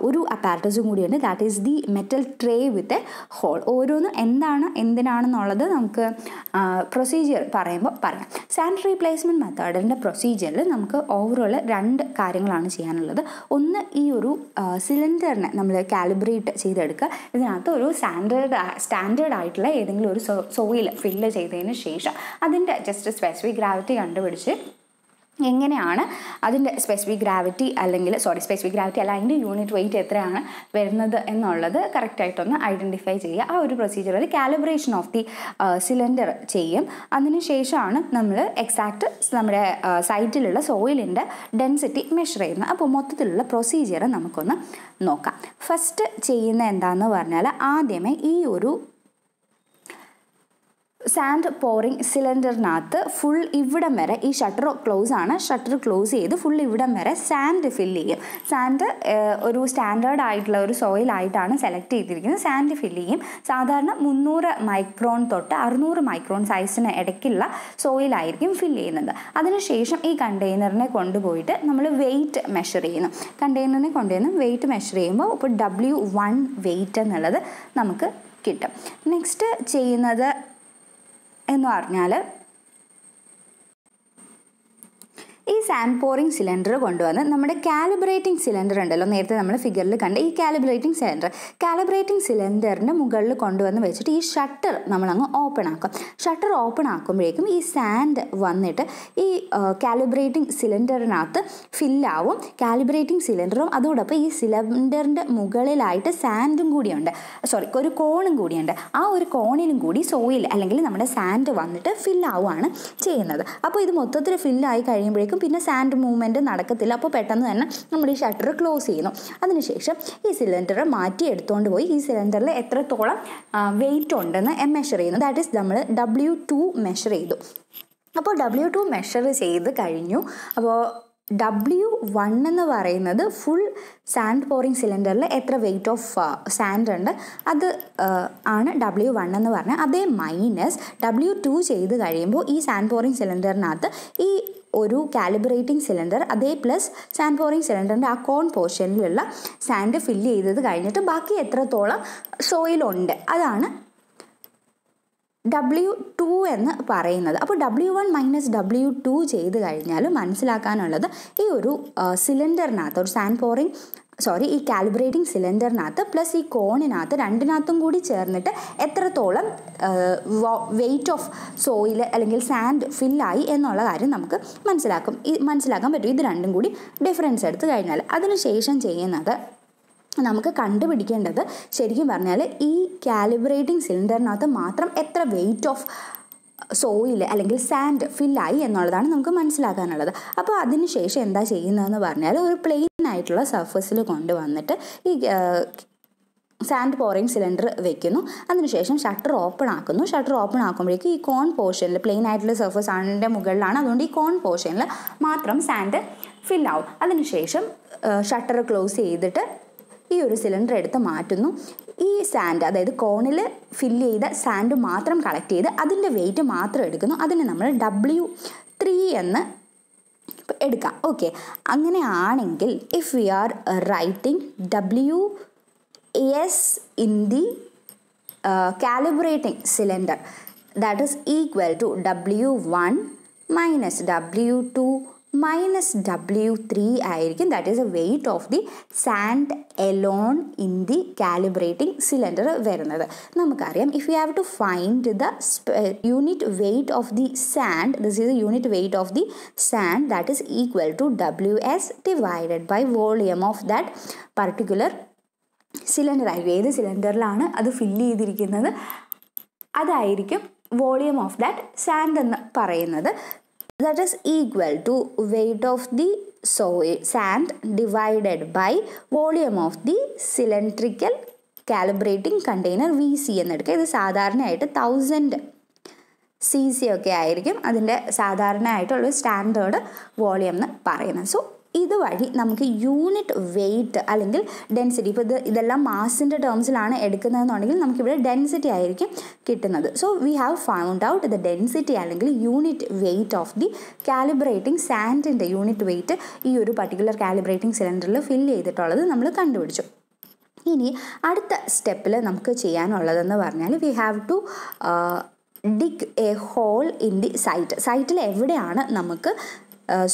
ഒരു അപ്പാരറ്റസും കൂടിയുണ്ട്. That is the metal tray with a hole ഓരോന്നും എന്താണ് എന്തിനാണെന്നുള്ളത് നമുക്ക് പ്രൊസീജിയർ പറയുമ്പോൾ പറയാം. സാൻഡ് റീപ്ലേസ്മെന്റ് മെത്തേഡിന്റെ പ്രൊസീജിയറിൽ നമുക്ക് ഓവറോൾ രണ്ട് കാര്യങ്ങളാണ് ചെയ്യാനുള്ളത്. ഒന്ന് ഈ ഒരു സിലിണ്ടറിനെ നമ്മൾ കാലിബ്രേറ്റ് ചെയ്തെടുക്കുക. ഇതിനകത്ത് ഒരു സ്റ്റാൻഡേർഡ് സ്റ്റാൻഡേർഡ് ആയിട്ടുള്ള ഏതെങ്കിലും ഒരു സോയിൽ ഫില്ല് ചെയ്തതിന് ശേഷം അതിന്റെ ജസ്റ്റ് സ്പെസിഫിക് ഗ്രാവിറ്റി കണ്ടുപിടിച്ച് എങ്ങനെയാണ് അതിന്റെ സ്പെസിഫിക് ഗ്രാവിറ്റി അല്ലെങ്കിൽ സോറി സ്പെസിഫിക് ഗ്രാവിറ്റി അല്ല അതിന്റെ യൂണിറ്റ് വെയിറ്റ് എത്രയാണ് വരുന്നത് എന്നുള്ളത് കറക്റ്റായിട്ടൊന്ന് ഐഡന്റിഫൈ ചെയ്യുക. ആ ഒരു പ്രൊസീജിയറിൽ കാലിബ്രേഷൻ ഓഫ് ദി സിലിണ്ടർ ചെയ്യും. അതിനുശേഷമാണ് നമ്മൾ എക്സാക്റ്റ് നമ്മുടെ സൈറ്റിലുള്ള സോയിലിന്റെ ഡെൻസിറ്റി മെഷർ ചെയ്യുന്നത്. അപ്പോൾ മൊത്തത്തിലുള്ള പ്രൊസീജിയർ നമുക്കൊന്ന് നോക്കാം. ഫസ്റ്റ് ചെയ്യുന്ന എന്താണെന്ന് പറഞ്ഞാൽ ആദ്യമേ ഈ ഒരു സാൻഡ് പോറിങ് സിലിണ്ടറിനകത്ത് ഫുൾ ഇവിടം വരെ ഈ ഷട്ടർ ക്ലോസ് ആണ്. ഷട്ടർ ക്ലോസ് ചെയ്ത് ഫുൾ ഇവിടം വരെ സാൻഡ് ഫില്ല് ചെയ്യും. സാൻഡ് ഒരു സ്റ്റാൻഡേർഡ് ആയിട്ടുള്ള ഒരു സോയിൽ ആയിട്ടാണ് സെലക്ട് ചെയ്തിരിക്കുന്നത്. സാൻഡ് ഫില്ല് ചെയ്യും. സാധാരണ മുന്നൂറ് മൈക്രോൺ തൊട്ട് അറുന്നൂറ് മൈക്രോൺ സൈസിന് ഇടയ്ക്കുള്ള സോയിലായിരിക്കും ഫില്ല് ചെയ്യുന്നത്. അതിനുശേഷം ഈ കണ്ടെയ്നറിനെ കൊണ്ടുപോയിട്ട് നമ്മൾ വെയിറ്റ് മെഷർ ചെയ്യുന്നു. കണ്ടെയ്നറിനെ കൊണ്ടുവന്ന് വെയിറ്റ് മെഷർ ചെയ്യുമ്പോൾ ഇപ്പോൾ ഡബ്ല്യു വൺ വെയിറ്റ് എന്നുള്ളത് നമുക്ക് കിട്ടും. നെക്സ്റ്റ് ചെയ്യുന്നത് എന്ന് പറഞ്ഞാൽ ഈ സാൻഡ് പോറിംഗ് സിലിണ്ടർ കൊണ്ടുവന്ന് നമ്മുടെ കാലിബ്രേറ്റിംഗ് സിലിണ്ടർ ഉണ്ടല്ലോ നേരത്തെ നമ്മൾ ഫിഗറിൽ കണ്ട ഈ കാലിബ്രേറ്റിംഗ് സിലിണ്ടർ കാലിബ്രേറ്റിംഗ് സിലിണ്ടറിന്റെ മുകളിൽ കൊണ്ടുവന്ന് വെച്ചിട്ട് ഈ ഷട്ടർ നമ്മളങ്ങ് ഓപ്പൺ ആക്കും. ഷട്ടർ ഓപ്പൺ ആക്കുമ്പോഴേക്കും ഈ സാൻഡ് വന്നിട്ട് ഈ കാലിബ്രേറ്റിംഗ് സിലിണ്ടറിനകത്ത് ഫില്ലാവും കാലിബ്രേറ്റിംഗ് സിലിണ്ടറും അതോടൊപ്പം ഈ സിലിണ്ടറിന്റെ മുകളിലായിട്ട് സാൻഡും കൂടിയുണ്ട്. സോറി ഒരു കോണും കൂടിയുണ്ട്. ആ ഒരു കോണിലും കൂടി സോയിൽ അല്ലെങ്കിൽ നമ്മുടെ സാൻഡ് വന്നിട്ട് ഫില്ലാവുകയാണ് ചെയ്യുന്നത്. അപ്പോൾ ഇത് മൊത്തത്തിൽ ഫില്ലായി കഴിയുമ്പോഴേക്കും പിന്നെ സാൻഡ് മൂവ്മെന്റ് നടക്കത്തില്ല. അപ്പോൾ പെട്ടെന്ന് തന്നെ നമ്മൾ ഈ ഷട്ടർ ക്ലോസ് ചെയ്യുന്നു. അതിനുശേഷം ഈ സിലിണ്ടർ മാറ്റി എടുത്തുകൊണ്ട് പോയി. ഈ സിലിണ്ടറിൽ എത്രത്തോളം വെയിറ്റ് ഉണ്ടെന്ന് മെഷർ ചെയ്യുന്നു. ദാറ്റ് ഈസ് നമ്മൾ ഡബ്ല്യു ടു മെഷർ ചെയ്തു. അപ്പോൾ ഡബ്ല്യു ടു മെഷർ ചെയ്ത് കഴിഞ്ഞു. അപ്പോൾ ഡബ്ല്യു വൺ എന്ന് പറയുന്നത് ഫുൾ സാൻഡ് പോറിങ് സിലിണ്ടറിൽ എത്ര വെയിറ്റ് ഓഫ് സാൻഡ് ഉണ്ട്. അത് ആണ് ഡബ്ല്യു വൺ എന്ന് പറഞ്ഞാൽ അതേ മൈനസ് ഡബ്ല്യു ടു ചെയ്ത് കഴിയുമ്പോൾ ഈ സാൻഡ് പോറിങ് സിലിണ്ടറിനകത്ത് ഈ ഒരു കാലിബ്രേറ്റിംഗ് സിലിണ്ടർ അതേ പ്ലസ് സാൻഡ് പോറിംഗ് സിലിണ്ടറിന്റെ ആ കോൺ പോർഷനിലുള്ള സാൻഡ് ഫില്ല് ചെയ്തത് കഴിഞ്ഞിട്ട് ബാക്കി എത്രത്തോളം സോയിലുണ്ട് അതാണ് ഡബ്ല്യു ടു എന്ന് പറയുന്നത്. അപ്പോൾ W one minus W two ചെയ്ത് കഴിഞ്ഞാൽ മനസ്സിലാക്കാനുള്ളത് ഈ ഒരു സിലിണ്ടറിനകത്ത് ഒരു സാൻഡ് പോറിംഗ് സോറി ഈ കാലിബ്രേറ്റിംഗ് സിലിണ്ടറിനകത്ത് പ്ലസ് ഈ കോണിനകത്ത് രണ്ടിനകത്തും കൂടി ചേർന്നിട്ട് എത്രത്തോളം വെയിറ്റ് ഓഫ് സോയിൽ അല്ലെങ്കിൽ സാൻഡ് ഫില്ലായി എന്നുള്ള കാര്യം നമുക്ക് മനസ്സിലാക്കും. ഈ മനസ്സിലാക്കാൻ പറ്റും. ഇത് രണ്ടും കൂടി ഡിഫറൻസ് എടുത്തു കഴിഞ്ഞാൽ. അതിനുശേഷം ചെയ്യുന്നത് നമുക്ക് കണ്ടുപിടിക്കേണ്ടത് ശരിക്കും പറഞ്ഞാൽ ഈ കാലിബ്രേറ്റിംഗ് സിലിണ്ടറിനകത്ത് മാത്രം എത്ര വെയിറ്റ് ഓഫ് സോയിൽ അല്ലെങ്കിൽ സാൻഡ് ഫില്ലായി എന്നുള്ളതാണ് നമുക്ക് മനസ്സിലാക്കാനുള്ളത്. അപ്പോൾ അതിനുശേഷം എന്താ ചെയ്യുന്നതെന്ന് പറഞ്ഞാൽ ഒരു പ്ലെയിൻ ആയിട്ടുള്ള സർഫസിൽ കൊണ്ടുവന്നിട്ട് ഈ സാൻഡ് പോറിങ് സിലിണ്ടർ വെക്കുന്നു. അതിനുശേഷം ഷട്ടർ ഓപ്പൺ ആക്കുന്നു. ഷട്ടർ ഓപ്പൺ ആക്കുമ്പോഴേക്കും ഈ കോൺ പോർഷനിൽ പ്ലെയിൻ ആയിട്ടുള്ള സർഫസ് ആണിന്റെ മുകളിലാണ്. അതുകൊണ്ട് ഈ കോൺ പോർഷനിൽ മാത്രം സാൻഡ് ഫില്ലാവും. അതിനുശേഷം ഷട്ടർ ക്ലോസ് ചെയ്തിട്ട് ഈ ഒരു സിലിണ്ടർ എടുത്ത് മാറ്റുന്നു. ഈ സാൻഡ് അതായത് കോണിൽ ഫില്ല് ചെയ്ത സാൻഡ് മാത്രം കളക്ട് ചെയ്ത് അതിന്റെ വെയിറ്റ് മാത്രം എടുക്കുന്നു. അതിനെ നമ്മൾ ഡബ്ല്യു ത്രീ എന്ന് എടുക്കാം. ഓക്കെ അങ്ങനെയാണെങ്കിൽ if we are writing W S in the calibrating cylinder that is equal to W one minus W two minus W three ആയിരിക്കും. That is a weight of the sand alone in the calibrating cylinder വരുന്നത്. നമുക്കറിയാം if you have to find the unit weight of the sand this is a unit weight of the sand that is equal to W S divided by volume of that particular cylinder ആയിരിക്കും ഏത് സിലിണ്ടറിലാണ് അത് ഫില്ല് ചെയ്തിരിക്കുന്നത്? അതായിരിക്കും വോളിയം ഓഫ് ദാറ്റ് സാൻഡ് എന്ന് പറയുന്നത്. That is equal to weight of the soil sand divided by volume of the cylindrical calibrating container V C എന്നെടുക്കുക ഇത് സാധാരണയായിട്ട് തൗസൻഡ് സി സി ഒക്കെ ആയിരിക്കും അതിന്റെ സാധാരണയായിട്ടുള്ള സ്റ്റാൻഡേർഡ് വോളിയം എന്ന് പറയുന്നത്. സോ ഇതുവഴി നമുക്ക് യൂണിറ്റ് വെയിറ്റ് അല്ലെങ്കിൽ ഡെൻസിറ്റി ഇപ്പോൾ ഇത് ഇതെല്ലാം മാസിന്റെ ടേംസിലാണ് എടുക്കുന്നതെന്നുണ്ടെങ്കിൽ നമുക്കിവിടെ ഡെൻസിറ്റി ആയിരിക്കും കിട്ടുന്നത്. So we have found out the density അല്ലെങ്കിൽ unit weight of the calibrating സാൻഡിന്റെ unit weight ഈ ഒരു പർട്ടിക്കുലർ കാലിബ്രേറ്റിംഗ് സിലിണ്ടറിൽ ഫില്ല് ചെയ്തിട്ടുള്ളത് നമ്മൾ കണ്ടുപിടിച്ചു. ഇനി അടുത്ത സ്റ്റെപ്പിൽ നമുക്ക് ചെയ്യാനുള്ളതെന്ന് പറഞ്ഞാൽ we have to dig a hole in the site സൈറ്റിൽ എവിടെയാണ് നമുക്ക്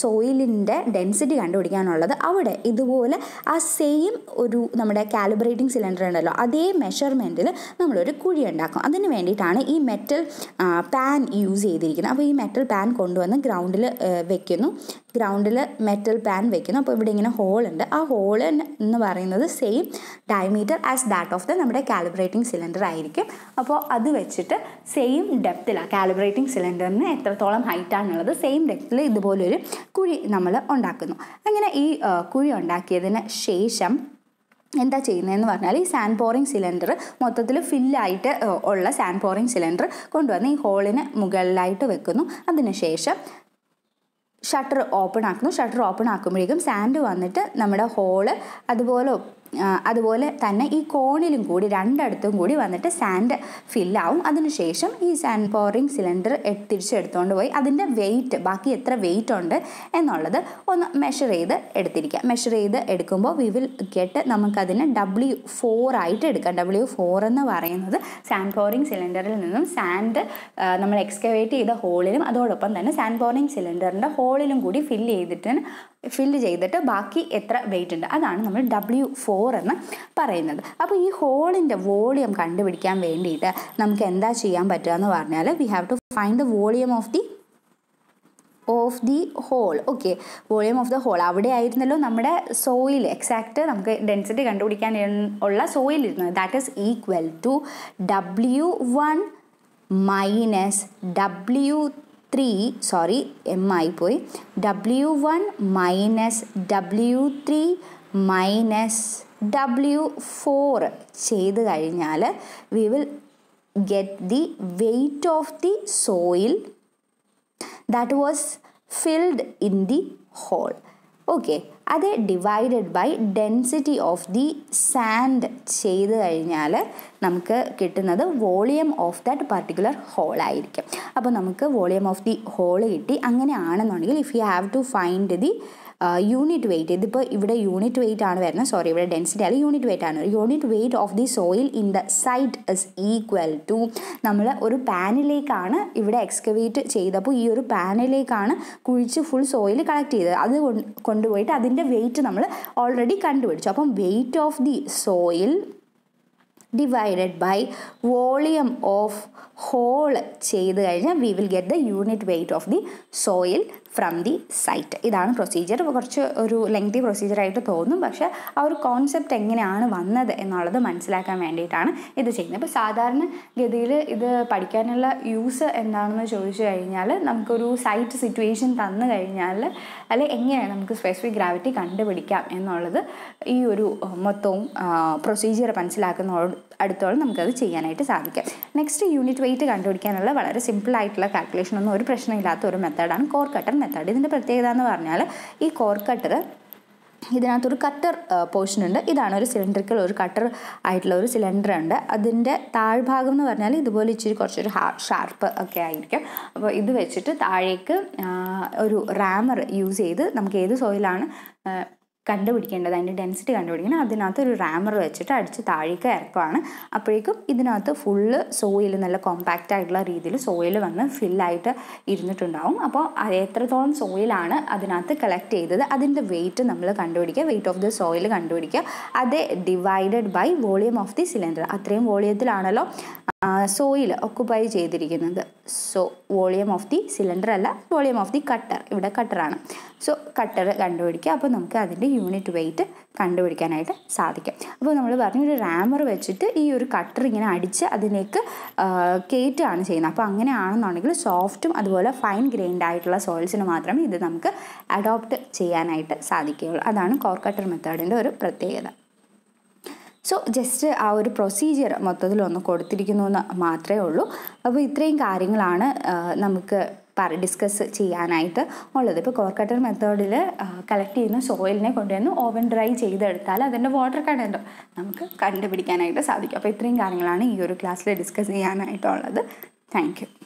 സോയിലിന്റെ ഡെൻസിറ്റി കണ്ടുപിടിക്കാനുള്ളത് അവിടെ ഇതുപോലെ ആ സെയിം ഒരു നമ്മുടെ കാലിബ്രേറ്റിംഗ് സിലിണ്ടർ ഉണ്ടല്ലോ അതേ മെഷർമെന്റിൽ നമ്മളൊരു കുഴി ഉണ്ടാക്കും. അതിന് വേണ്ടിയിട്ടാണ് ഈ മെറ്റൽ പാൻ യൂസ് ചെയ്തിരിക്കുന്നത്. അപ്പോൾ ഈ മെറ്റൽ പാൻ കൊണ്ടുവന്ന് ഗ്രൗണ്ടിൽ വെക്കുന്നു. ഗ്രൗണ്ടിൽ മെറ്റൽ പാൻ വെക്കുന്നു. അപ്പോൾ ഇവിടെ ഇങ്ങനെ ഹോൾ ഉണ്ട്. ആ ഹോൾ എന്ന് പറയുന്നത് same diameter as that of the നമ്മുടെ കാലിബ്രേറ്റിംഗ് സിലിണ്ടർ ആയിരിക്കും. അപ്പോൾ അത് വെച്ചിട്ട് സെയിം ഡെപ്തിലാണ് കാലിബ്രേറ്റിംഗ് സിലിണ്ടറിന് എത്രത്തോളം ഹൈറ്റാണുള്ളത് സെയിം ഡെപ്തിൽ ഇതുപോലൊരു കുഴി നമ്മൾ ഉണ്ടാക്കുന്നു. അങ്ങനെ ഈ കുഴി ഉണ്ടാക്കിയതിന് ശേഷം എന്താ ചെയ്യുന്നതെന്ന് പറഞ്ഞാൽ ഈ സാൻഡ് പോറിങ് സിലിണ്ടർ മൊത്തത്തിൽ ഫില്ലായിട്ട് ഉള്ള സാൻഡ് പോറിങ് സിലിണ്ടർ കൊണ്ടുവന്ന് ഈ ഹോളിന് മുകളിലായിട്ട് വെക്കുന്നു. അതിനുശേഷം ഷട്ടർ ഓപ്പൺ ആക്കുന്നു. ഷട്ടർ ഓപ്പൺ ആക്കുമ്പോഴേക്കും സാൻഡ് വന്നിട്ട് നമ്മുടെ ഹോൾ അതുപോലെ അതുപോലെ തന്നെ ഈ കോണിലും കൂടി രണ്ടിടത്തും കൂടി വന്നിട്ട് സാൻഡ് ഫില്ലാവും അതിനുശേഷം ഈ സാൻഡ് പോറിങ് സിലിണ്ടർ തിരിച്ചെടുത്തുകൊണ്ട് പോയി. അതിന്റെ വെയിറ്റ് ബാക്കി എത്ര വെയിറ്റ് ഉണ്ട് എന്നുള്ളത് ഒന്ന് മെഷർ ചെയ്ത് എടുത്തിരിക്കുക മെഷർ ചെയ്ത് എടുക്കുമ്പോൾ വി വിൽ ഗെറ്റ് നമുക്കതിന് ഡബ്ല്യു ഫോർ ആയിട്ട് എടുക്കാം. ഡബ്ല്യു ഫോർ എന്ന് പറയുന്നത് സാൻഡ് പോറിങ് സിലിണ്ടറിൽ നിന്നും സാൻഡ് നമ്മൾ എക്സ്കവേറ്റ് ചെയ്ത ഹോളിലും അതോടൊപ്പം തന്നെ സാൻഡ് പോറിങ് സിലിണ്ടറിന്റെ ഹോളിലും കൂടി ഫില്ല് ചെയ്തിട്ട് ഫില്ല് ചെയ്തിട്ട് ബാക്കി എത്ര വെയിറ്റ് ഉണ്ട്. അതാണ് നമ്മൾ ഡബ്ല്യു ഫോർ എന്ന് പറയുന്നത്. അപ്പോൾ ഈ ഹോളിന്റെ വോളിയം കണ്ടുപിടിക്കാൻ വേണ്ടിയിട്ട് നമുക്ക് എന്താ ചെയ്യാൻ പറ്റുക എന്ന് പറഞ്ഞാൽ we have to find the volume of the of the hole okay volume of the hole അവിടെ ആയിരുന്നല്ലോ നമ്മുടെ സോയിൽ എക്സാക്റ്റ് നമുക്ക് ഡെൻസിറ്റി കണ്ടുപിടിക്കാൻ ഉള്ള സോയിൽ ഇരുന്നത്. That is equal to W one minus W three sorry M ആയിപ്പോയി. W one minus W three minus W four ചെയ്ത് കഴിഞ്ഞാൽ we will get the weight of the soil that was filled in the hole okay അത് divided by density of the sand ചെയ്ത് കഴിഞ്ഞാൽ നമുക്ക് കിട്ടുന്നത് volume of that particular hole ആയിരിക്കും. അപ്പോൾ നമുക്ക് വോളിയം ഓഫ് ദി ഹോൾ കിട്ടി. അങ്ങനെയാണെന്നുണ്ടെങ്കിൽ if you have to find the unit weight ഇതിപ്പോൾ ഇവിടെ യൂണിറ്റ് വെയിറ്റ് ആണ് വരുന്നത്. സോറി ഇവിടെ ഡെൻസിറ്റി അല്ല. യൂണിറ്റ് വെയിറ്റ് ആണ്. Unit weight of the soil in the site is equal to നമ്മൾ ഒരു പാനിലേക്കാണ് ഇവിടെ എക്സ്കവേറ്റ് ചെയ്തപ്പോൾ ഈ ഒരു പാനിലേക്കാണ് കുഴിച്ച് ഫുൾ സോയിൽ കളക്ട് ചെയ്തത്. അത് കൊണ്ടുപോയിട്ട് അതിന്റെ വെയിറ്റ് നമ്മൾ ഓൾറെഡി കണ്ടുപിടിച്ചു. അപ്പം weight of the soil divided by volume of hole ചെയ്ത് കഴിഞ്ഞാൽ we will get the unit weight of the soil from the site ഇതാണ് പ്രൊസീജിയർ കുറച്ച് ഒരു ലെങ്തി പ്രൊസീജിയറായിട്ട് തോന്നും. പക്ഷേ ആ ഒരു കോൺസെപ്റ്റ് എങ്ങനെയാണ് വന്നത് എന്നുള്ളത് മനസ്സിലാക്കാൻ വേണ്ടിയിട്ടാണ് ഇത് ചെയ്യുന്നത്. ഇപ്പോൾ സാധാരണ ഗതിയിൽ ഇത് പഠിക്കാനുള്ള യൂസ് എന്താണെന്ന് ചോദിച്ചു കഴിഞ്ഞാൽ നമുക്കൊരു സൈറ്റ് സിറ്റുവേഷൻ തന്നു കഴിഞ്ഞാൽ അല്ലെ എങ്ങനെയാണ് നമുക്ക് സ്പെസിഫിക് ഗ്രാവിറ്റി കണ്ടുപിടിക്കാം എന്നുള്ളത് ഈ ഒരു മൊത്തവും പ്രൊസീജിയർ മനസ്സിലാക്കുന്ന അടുത്തോളം നമുക്കത് ചെയ്യാനായിട്ട് സാധിക്കാം. നെക്സ്റ്റ് യൂണിറ്റ് വെയിറ്റ് കണ്ടുപിടിക്കാനുള്ള വളരെ സിമ്പിൾ ആയിട്ടുള്ള കാൽക്കുലേഷൻ ഒന്നും ഒരു പ്രശ്നമില്ലാത്ത ഒരു മെത്തേഡാണ് കോർ കട്ടർ മെത്തേഡ് ഇതിന്റെ പ്രത്യേകത എന്ന് പറഞ്ഞാൽ ഈ കോർ കട്ടർ ഇതിനകത്തൊരു കട്ടർ പോർഷൻ ഉണ്ട്. ഇതാണ് ഒരു സിലിണ്ടറിക്കൽ ഒരു കട്ടർ ആയിട്ടുള്ള ഒരു സിലിണ്ടർ ഉണ്ട്. അതിന്റെ താഴ്ഭാഗം എന്ന് പറഞ്ഞാൽ ഇതുപോലെ ഇച്ചിരി കുറച്ചൊരു ഷാർപ്പ് ഒക്കെ ആയിരിക്കും. അപ്പോൾ ഇത് വെച്ചിട്ട് താഴേക്ക് ഒരു റാമർ യൂസ് ചെയ്ത് നമുക്ക് ഏത് സോയിലാണ് കണ്ടുപിടിക്കേണ്ടത് അതിന്റെ ഡെൻസിറ്റി കണ്ടുപിടിക്കണം. അതിനകത്ത് ഒരു റാമർ വെച്ചിട്ട് അടിച്ച് താഴേക്ക് ഇറക്കുവാണ്. അപ്പോഴേക്കും ഇതിനകത്ത് ഫുള്ള് സോയിൽ നല്ല കോമ്പാക്റ്റ് ആയിട്ടുള്ള രീതിയിൽ സോയിൽ വന്ന് ഫില്ലായിട്ട് ഇരുന്നിട്ടുണ്ടാവും. അപ്പോൾ എത്രത്തോളം സോയിലാണ് അതിനകത്ത് കളക്ട് ചെയ്തത് അതിന്റെ വെയിറ്റ് നമ്മൾ കണ്ടുപിടിക്കുക വെയിറ്റ് ഓഫ് ദി സോയിൽ കണ്ടുപിടിക്കുക. അത് divided by volume of the cylinder അത്രയും വോളിയത്തിലാണല്ലോ സോയിൽ ഒക്കുപൈ ചെയ്തിരിക്കുന്നത്. So volume of the cylinder അല്ല വോളിയം ഓഫ് ദി കട്ടർ ഇവിടെ കട്ടറാണ് സോ കട്ടർ കണ്ടുപിടിക്കുക. അപ്പോൾ നമുക്ക് അതിന്റെ യൂണിറ്റ് വെയിറ്റ് കണ്ടുപിടിക്കാനായിട്ട് സാധിക്കും. അപ്പോൾ നമ്മൾ പറഞ്ഞു ഒരു റാമർ വെച്ചിട്ട് ഈ ഒരു കട്ടർ ഇങ്ങനെ അടിച്ച് അതിലേക്ക് കയറ്റുകയാണ് ചെയ്യുന്നത്. അപ്പോൾ അങ്ങനെയാണെന്നുണ്ടെങ്കിൽ സോഫ്റ്റും അതുപോലെ ഫൈൻ ഗ്രെയിൻഡ് ആയിട്ടുള്ള സോയിൽസിന് മാത്രമേ ഇത് നമുക്ക് അഡോപ്റ്റ് ചെയ്യാനായിട്ട് സാധിക്കുകയുള്ളൂ. അതാണ് കോർ കട്ടർ മെത്തേഡിന്റെ ഒരു പ്രത്യേകത. സോ ജസ്റ്റ് ആ ഒരു പ്രൊസീജിയർ മൊത്തത്തിൽ ഒന്ന് കൊടുത്തിരിക്കുന്നു എന്ന് മാത്രമേ ഉള്ളൂ. അപ്പോൾ ഇത്രയും കാര്യങ്ങളാണ് നമുക്ക് പറ ഡിസ്കസ് ചെയ്യാനായിട്ട് ഉള്ളത്. ഇപ്പോൾ കോർക്കട്ടർ മെത്തേഡിൽ കളക്ട് ചെയ്യുന്ന സോയിലിനെ കൊണ്ടുവന്ന് ഓവൻ ഡ്രൈ ചെയ്തെടുത്താൽ അതിന്റെ വാട്ടർ കണ്ടന്റ് നമുക്ക് കണ്ടുപിടിക്കാനായിട്ട് സാധിക്കും. അപ്പോൾ ഇത്രയും കാര്യങ്ങളാണ് ഈ ഒരു ക്ലാസ്സിൽ ഡിസ്കസ് ചെയ്യാനായിട്ടുള്ളത്. Thank you